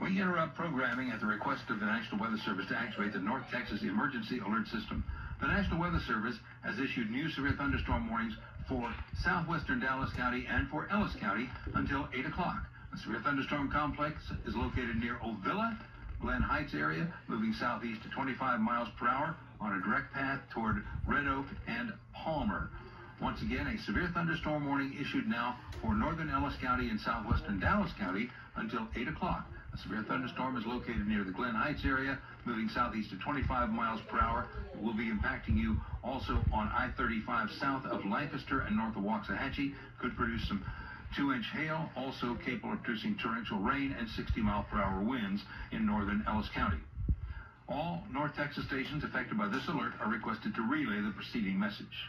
We interrupt programming at the request of the National Weather Service to activate the North Texas Emergency Alert System. The National Weather Service has issued new severe thunderstorm warnings for southwestern Dallas County and for Ellis County until 8 o'clock. The severe thunderstorm complex is located near Ovilla, Glen Heights area, moving southeast to 25 miles per hour on a direct path toward Red Oak and Palmer. Once again, a severe thunderstorm warning issued now for northern Ellis County and southwestern Dallas County until 8 o'clock. A severe thunderstorm is located near the Glen Heights area, moving southeast to 25 miles per hour. It will be impacting you also on I-35 south of Lancaster and north of Waxahachie. Could produce some two-inch hail, also capable of producing torrential rain and 60 mile per hour winds in northern Ellis County. All North Texas stations affected by this alert are requested to relay the preceding message.